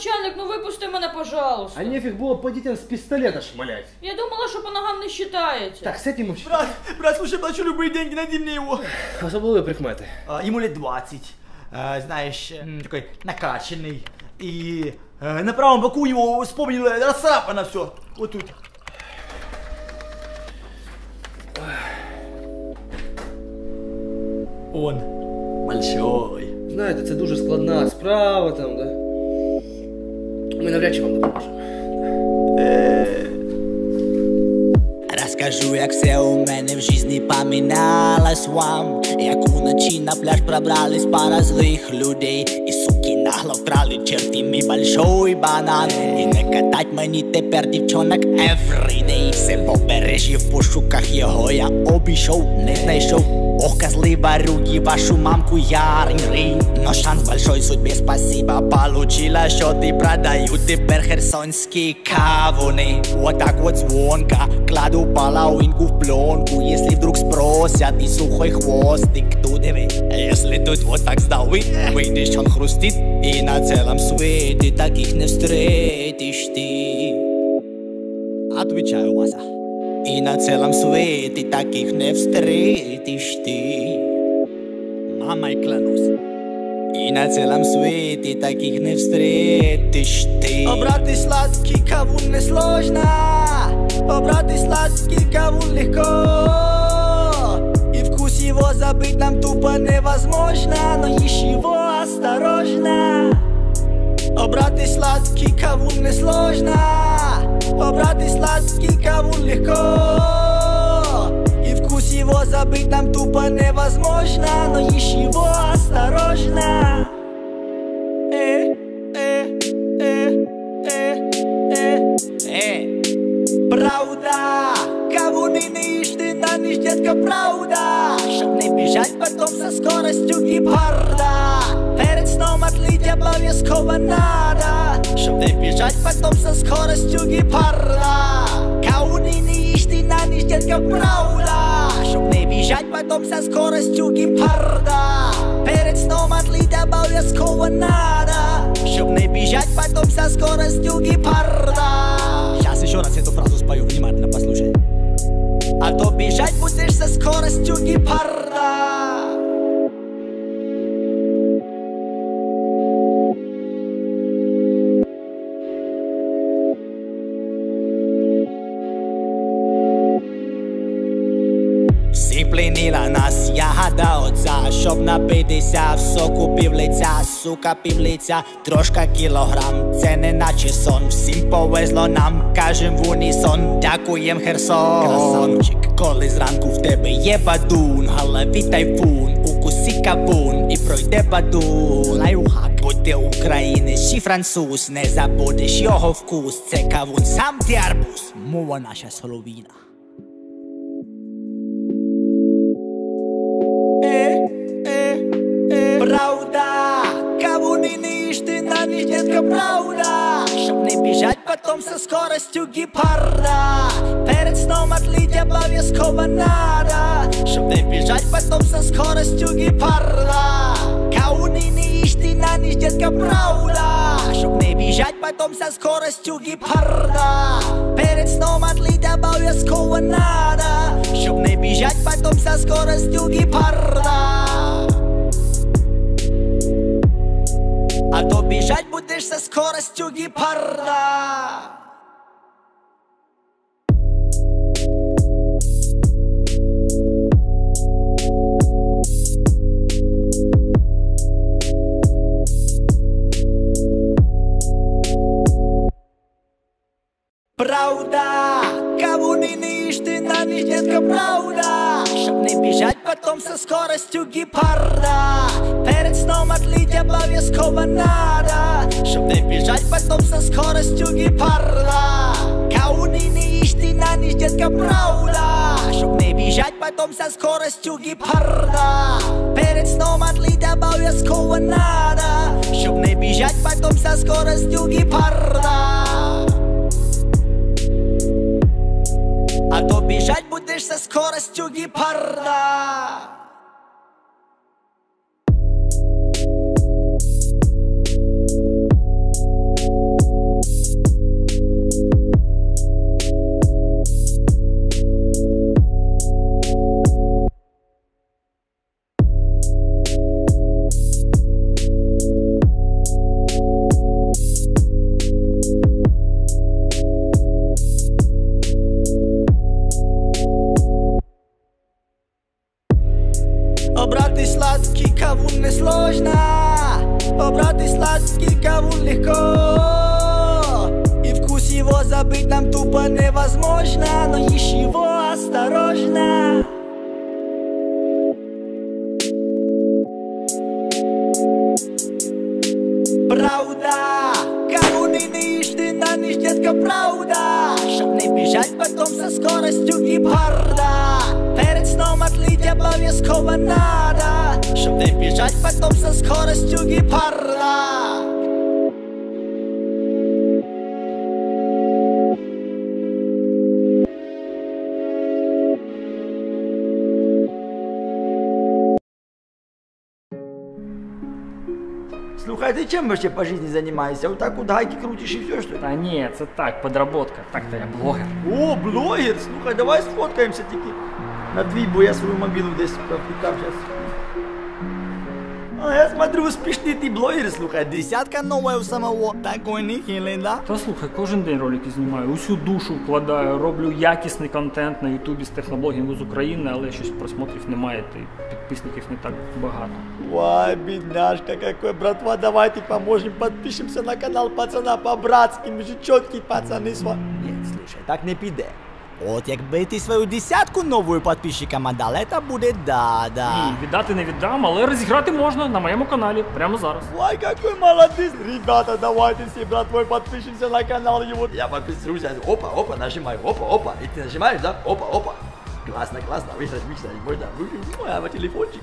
начальник, ну випусти мене, пожалуйста. А нефиг было по детям с пистолета шмалять. Я думала, що по ногам не считаєте. Так, с этим мы... Брат, брат, слушай, плачу любые деньги, найди мне его. Особливые прикметы. А, Ему лет 20. а, Знаешь, такой накачанный. И э, на правом боку его вспомнил, э, расцарапано все. Вот тут. Он большой. Знаєте, це дуже складна справа там, да? Ми навряд чи вам допоможемо. Розкажу, як все у мене в житті помінялось вам Як уночі на пляж пробрались пара злих людей І суки нагло вкрали черти мій большой банан І не катать мені тепер дівчонок everyday Все побережжя в пошуках його я обійшов, не знайшов Ох, козли воруги, вашу мамку я ринь Но шанс большой, судьбе спасибо Получила счеты, продаю теперь херсонские кавуны Вот так вот звонко Кладу половинку в пленку Если вдруг спросят и сухой хвостик Туда вы Если тут вот так сдавы Выйдешь, он хрустит И на целом свете таких не встретишь ты Отвечаю, Вася И на целом свете таких не встретишь ты Мамой клянусь И на целом свете таких не встретишь ты О, брат, ты сладкий, кавун не сложно О, брат, ты сладкий, кавун легко И вкус его забыть нам тупо невозможно Но ешь его легко И вкус его забыть нам тупо невозможно Но ешь его осторожно Э, э, э, э, э, э Правда, кавуни не їж ти на ніч, дядька, правда Щоб не біжать потом со скоростю гіпарда Перед сном отлить обов'язково надо Щоб не біжать потом со скоростю гіпарда Кавуни не їж ти на ніч, дядька, правда Щоб не біжать потом со скоростю гіпарда Перед сном отлить обов'язково надо Щоб не біжать потом со скоростью гепарда Сейчас еще раз эту фразу спою, внимательно послушай А то бежать будешь со скоростью гепарда Пленила нас. Ягода оця, щоб напитися. В соку півлиця, сука півлиця, трошка кілограм, це не наче сон, всім повезло нам, кажем в унісон, дякуєм Херсон. Красавчик, коли зранку в тебе є бадун, голові тайфун, укуси кавун і пройде бадун. Лайфхак, будь українець чи француз, не забудеш його вкус, це кавун, сам ти арбуз, мова наша соловіна потом со скоростью гепарда Перед сном отлить обов'язково надо Щоб не біжать потом со скоростью гепарда Кавуни не їж ти на ніч, детка, правда Щоб не біжать потом со скоростью гепарда Перед сном отлить обов'язково надо Щоб не біжать потом со скоростью гепарда А то біжать будеш со скоростью гепарда Правда, кавуни не їж ти на ніч, детка, правда Щоб не біжать потом со скоростью гепарда Перед сном отлить обов'язково надо Щоб не біжать потом со скоростью гепарда Кавуни не їж ти на ніч, детка, правда Щоб не біжать потом со скоростью гепарда Перед сном отлить обов'язково надо Щоб не біжать потом со скоростью гепарда А то біжать будеш со скоростью гепарда сладкий кавун не сложно Побрать сладкий кавун легко И вкус его забыть нам тупо невозможно Но ешь его осторожно Правда, кавуни не їж ти на ніч, детка, правда Щоб не біжать потом со скоростю гіпарда Перед сном отлить обов'язково надо Щоб не біжать потом со скоростю гіпарда Слухай, ты чем вообще по жизни занимаешься? Вот так вот гайки крутишь и все, что ли? Та ні, це так, подработка. Так-то я блогер. О, блогер, слухай, давай сфоткаемся тільки на твій, бо я свою мобілу десь пропитав зараз. А я смотрю, успішний ти блогер, слухай, Десятка новая у самого, такой нехилый, да? Та слухай, кожен день ролики знімаю, усю душу вкладаю, роблю якісний контент на Ютубі з техноблогінгу з України, але щось просмотрів немає, та й підписників не так багато. Ой, бедняжка какой, братва, давайте поможем, подпишемся на канал пацана по-братски, мы же четкие пацаны с вами. Нет, слушай, так не піде. От якби ти свою десятку новою підписчикам отдал, это буде да-да. Ні, віддати не віддам, але розіграти можна на моєму каналі прямо зараз. Ой, какой молодец! Ребята, давайте все, братвой, подпишемся на канал его. Я подписываюсь. Опа, опа, нажимаю. Опа, опа. И ты нажимаешь, да? Опа, опа. Классно, классно. Выиграть, выиграть. Можно. Ой, а телефончик.